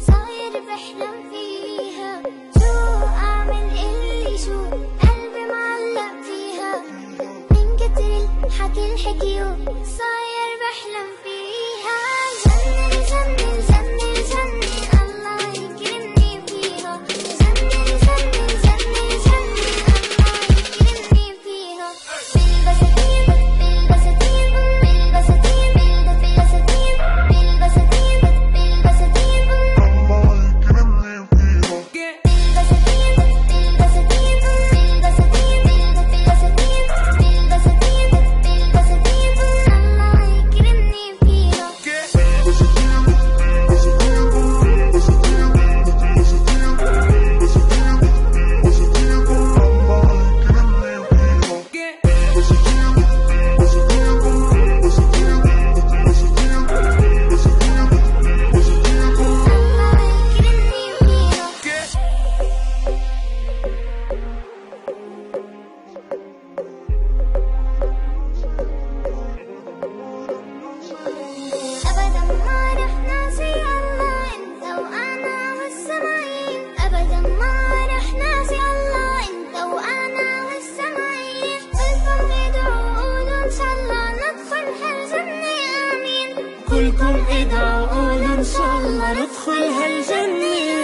صاير بحلم ندعو ونصلى ندخل هالجنة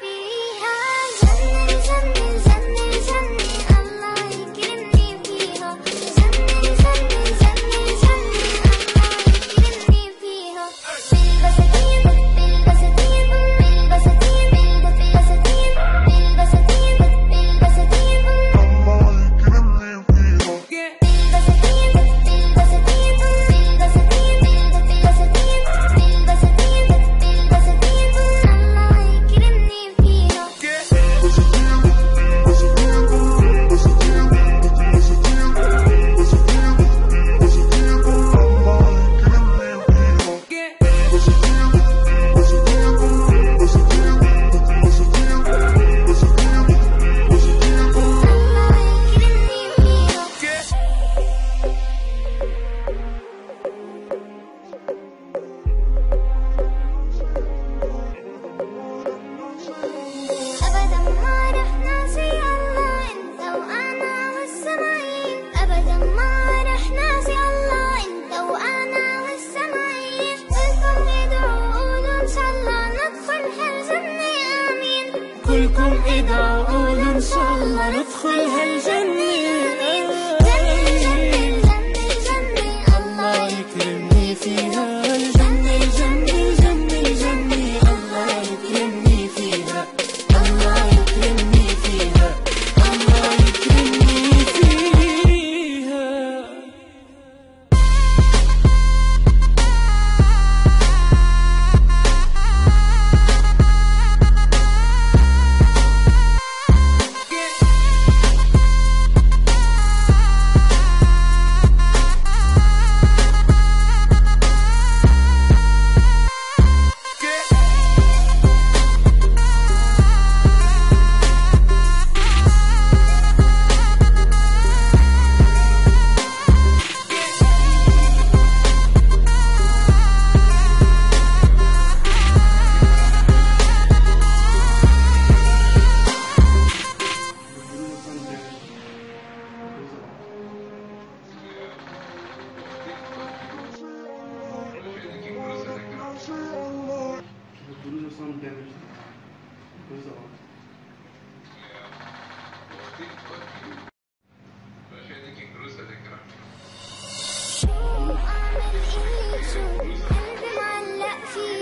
ندعو ونصلى ندخل هالجنة.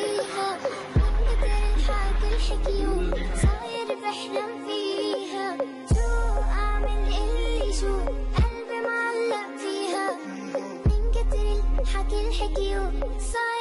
كتر الحكي الحكيو صاير بحلم فيها شو أعمل إيه شو قلبي معلق فيها من كتر الحكي الحكيو صاير بحلم فيها